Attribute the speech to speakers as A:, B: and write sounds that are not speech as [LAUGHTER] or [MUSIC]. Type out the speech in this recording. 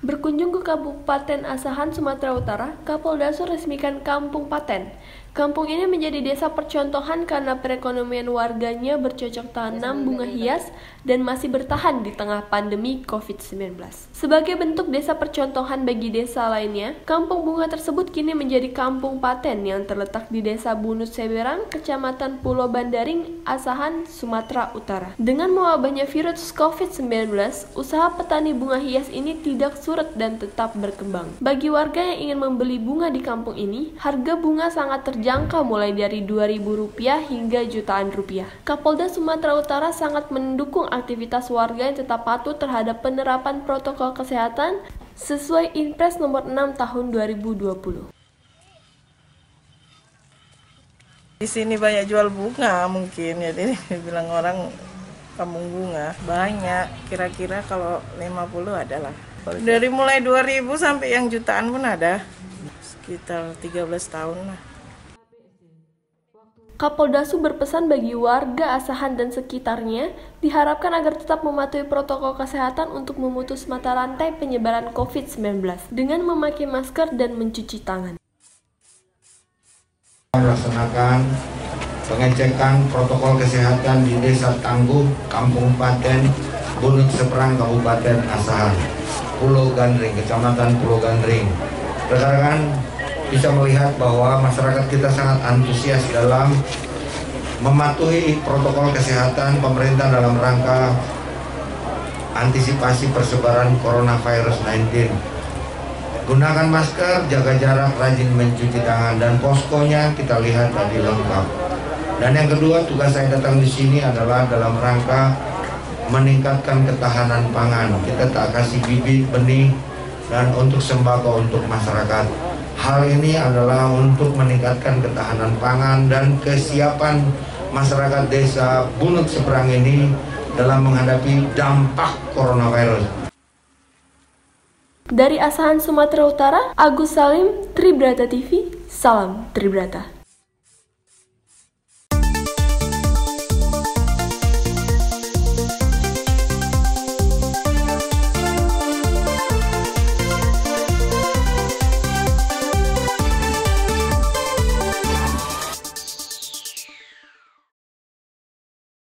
A: Berkunjung ke Kabupaten Asahan, Sumatera Utara, Kapolda resmikan Kampung Paten. Kampung ini menjadi desa percontohan karena perekonomian warganya bercocok tanam bunga hias dan masih bertahan di tengah pandemi COVID-19. Sebagai bentuk desa percontohan bagi desa lainnya, kampung bunga tersebut kini menjadi kampung paten yang terletak di desa Bunut Seberang, Kecamatan Pulau Bandaring, Asahan, Sumatera Utara. Dengan mewabahnya virus COVID-19, usaha petani bunga hias ini tidak surut dan tetap berkembang. Bagi warga yang ingin membeli bunga di kampung ini, harga bunga sangat terjangkau terjangkau mulai dari Rp2.000 hingga jutaan rupiah. Kapolda Sumatera Utara sangat mendukung aktivitas warga yang tetap patuh terhadap penerapan protokol kesehatan sesuai Inpres nomor 6 tahun 2020.
B: Di sini banyak jual bunga mungkin, jadi [LAUGHS] bilang orang kampung bunga banyak. Kira-kira kalau 50 adalah. Dari mulai 2000 sampai yang jutaan pun ada. Sekitar 13 tahun lah.
A: Kapoldasu berpesan bagi warga Asahan dan sekitarnya diharapkan agar tetap mematuhi protokol kesehatan untuk memutus mata rantai penyebaran COVID-19 dengan memakai masker dan mencuci tangan.
C: Melaksanakan pengecekan protokol kesehatan di Desa Tangguh, Kampung Paten, Gunung Seberang, Kabupaten Asahan, Pulau Gandring, Kecamatan Pulau Gandring. Rekan-rekan bisa melihat bahwa masyarakat kita sangat antusias dalam mematuhi protokol kesehatan pemerintah dalam rangka antisipasi persebaran coronavirus 19. Gunakan masker, jaga jarak, rajin mencuci tangan dan poskonya kita lihat tadi lengkap. Dan yang kedua, tugas saya datang di sini adalah dalam rangka meningkatkan ketahanan pangan. Kita tak kasih bibit, benih, dan untuk sembako untuk masyarakat. Hal ini adalah untuk meningkatkan ketahanan pangan dan kesiapan masyarakat desa Bunut Seberang ini dalam menghadapi dampak coronavirus.
A: Dari Asahan Sumatera Utara, Agus Salim, Tribrata TV, salam Tribrata.